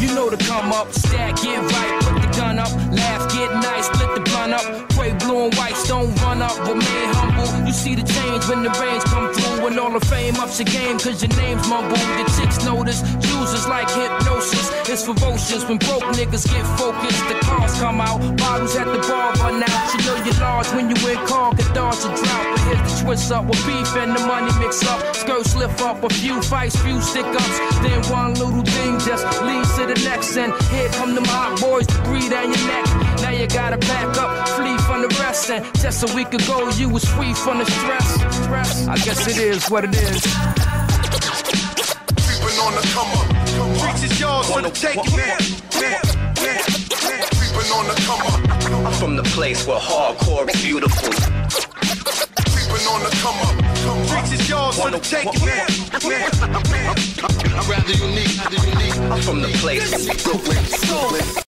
You know to come up, stack, get right, put the gun up, laugh, get nice, split the blunt up. Pray blue and white, don't run up, remain humble. You see the change when the rains come through, when all the fame ups your game, cause your name's mumble. The chicks notice, users like hypnosis. It's ferocious when broke niggas get focused. The cars come out, bottles at the bar run out. You know you're large when you in car, get dodge a drought. But here's the twist up with beef and the money mix up. Skirts slip up, a few fights, few stick ups. Then one little thing And here come them hot boys to breathe down your neck. Now you gotta back up, flee from the rest. And just a week ago, you was free from the stress. stress. I guess it is what it is. Creeping on the come up. Streets is yours for the taking. Creeping on the come up. I'm from the place where hardcore is beautiful. Creeping on the come up. Streets is yours for the taking. I'm rather unique, place. Brooklyn, Brooklyn.